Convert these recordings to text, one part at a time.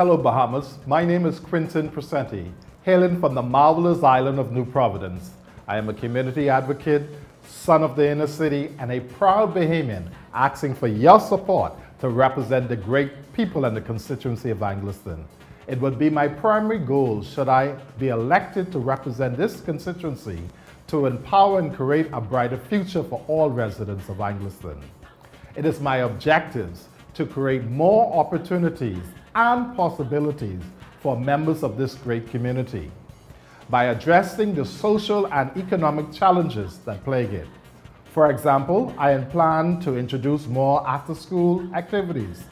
Hello, Bahamas. My name is Quintin Percentie, hailing from the marvelous island of New Providence. I am a community advocate, son of the inner city, and a proud Bahamian asking for your support to represent the great people and the constituency of Englerston. It would be my primary goal, should I be elected to represent this constituency, to empower and create a brighter future for all residents of Englerston. It is my objectives to create more opportunities and possibilities for members of this great community by addressing the social and economic challenges that plague it. For example, I plan to introduce more after-school activities,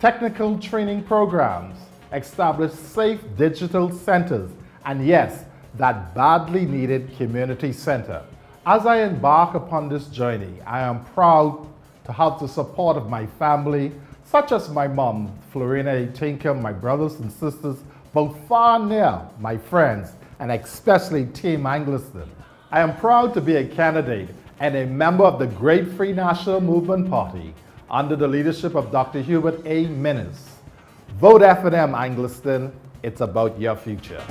technical training programs, establish safe digital centers, and yes, that badly needed community center. As I embark upon this journey, I am proud to have the support of my family, such as my mom, Florina Tinker, my brothers and sisters, both far and near, my friends, and especially Team Englerston. I am proud to be a candidate and a member of the Great Free National Movement Party under the leadership of Dr. Hubert A. Minnis. Vote FNM Englerston, it's about your future.